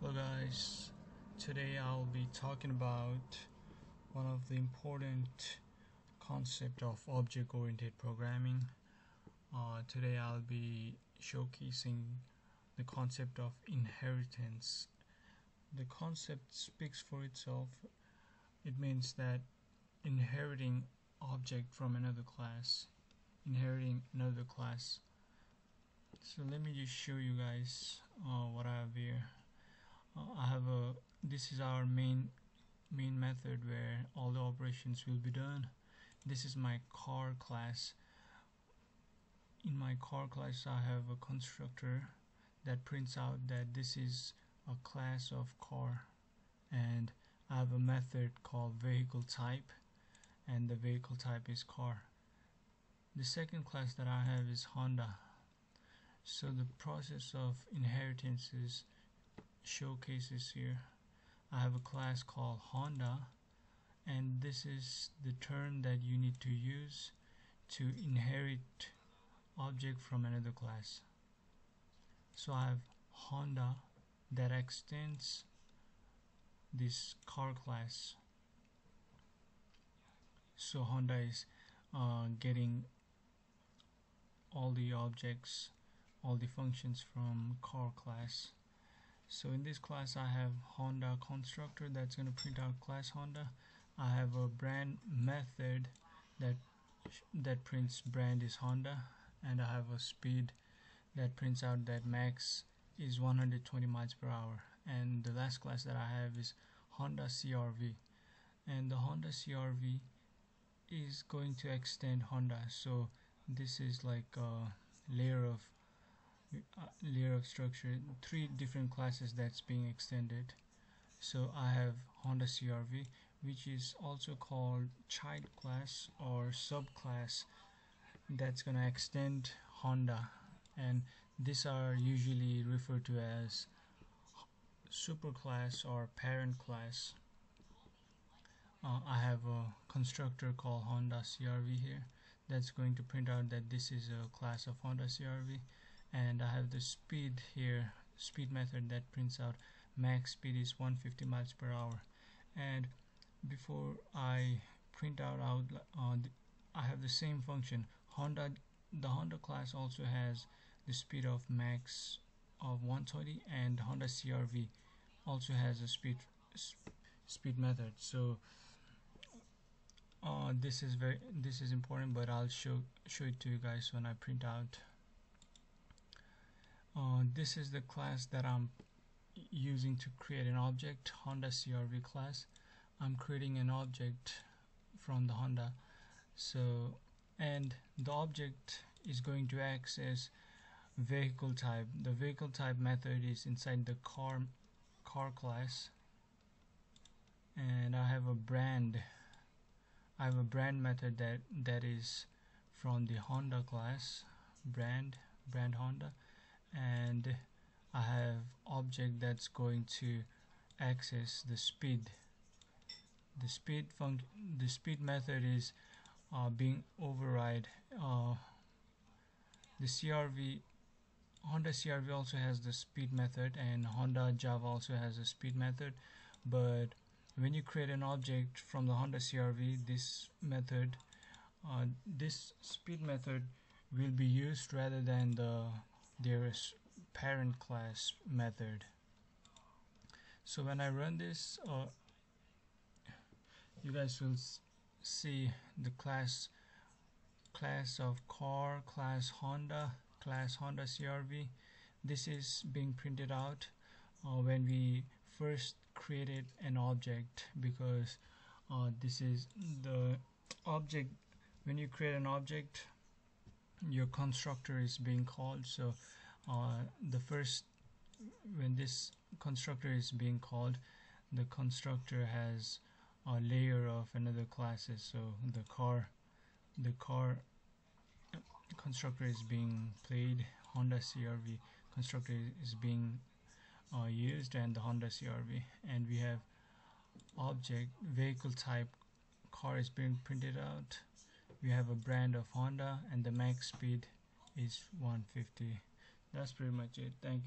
Hello guys, today I'll be talking about one of the important concept of object-oriented programming. Uh, today I'll be showcasing the concept of inheritance. The concept speaks for itself. It means that inheriting object from another class, inheriting another class. So let me just show you guys uh, what I have here I have a this is our main main method where all the operations will be done. This is my car class. In my car class I have a constructor that prints out that this is a class of car. And I have a method called vehicle type and the vehicle type is car. The second class that I have is Honda. So the process of inheritance is showcases here. I have a class called Honda and this is the term that you need to use to inherit object from another class. So I have Honda that extends this car class. So Honda is uh, getting all the objects all the functions from car class so in this class I have Honda constructor that's going to print out class Honda. I have a brand method that that prints brand is Honda and I have a speed that prints out that max is 120 miles per hour. And the last class that I have is Honda CRV and the Honda CRV is going to extend Honda. So this is like a layer of layer of structure three different classes that's being extended. So I have Honda CRV which is also called child class or subclass that's gonna extend Honda. And these are usually referred to as superclass or parent class. Uh, I have a constructor called Honda CRV here that's going to print out that this is a class of Honda CRV and I have the speed here speed method that prints out max speed is 150 miles per hour. And before I print out out uh, I have the same function. Honda the Honda class also has the speed of max of 120 and Honda CRV also has a speed speed method. So uh, this is very this is important but I'll show show it to you guys when I print out this is the class that I'm using to create an object Honda CRV class. I'm creating an object from the Honda. So and the object is going to access vehicle type. The vehicle type method is inside the car car class. And I have a brand I have a brand method that that is from the Honda class brand brand Honda and I have object that's going to access the speed. The speed function the speed method is uh, being override uh, the CRV Honda CRV also has the speed method and Honda Java also has a speed method. But when you create an object from the Honda CRV this method uh, this speed method will be used rather than the there is parent class method. So when I run this uh, you guys will see the class class of car class Honda class Honda CRV this is being printed out uh, when we first created an object because uh, this is the object when you create an object your constructor is being called. So uh, the first when this constructor is being called the constructor has a layer of another classes. So the car the car constructor is being played. Honda CRV constructor is being uh, used and the Honda CRV and we have object vehicle type car is being printed out we have a brand of Honda and the max speed is 150 that's pretty much it. Thank you